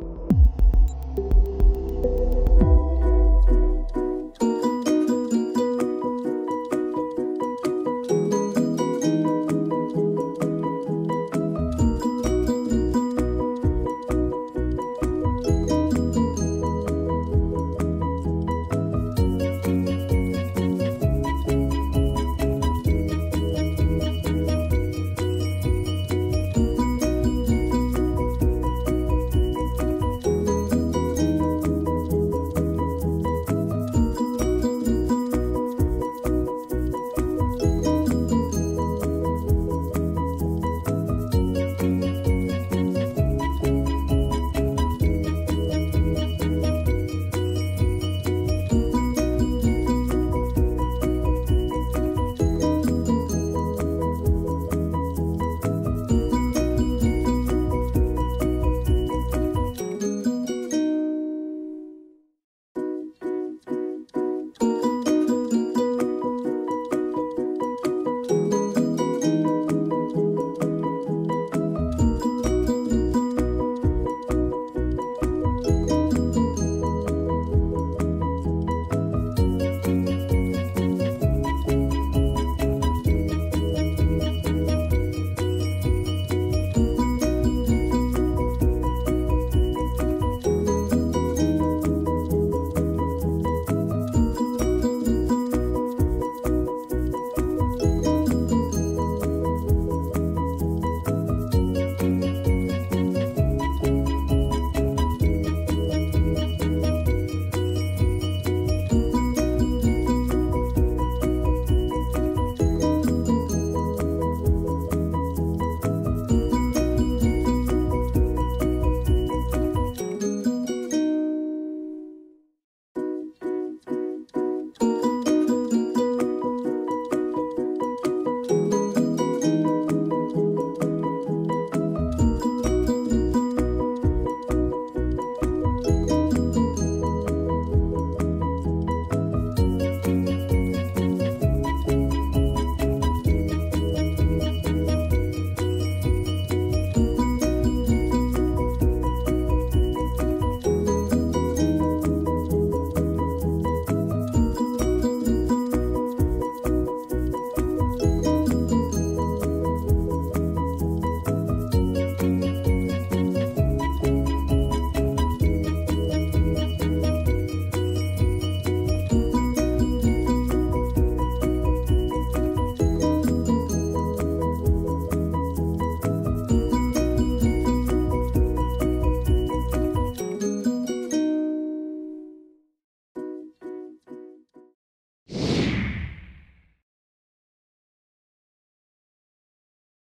you